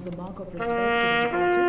as a mark of respect to the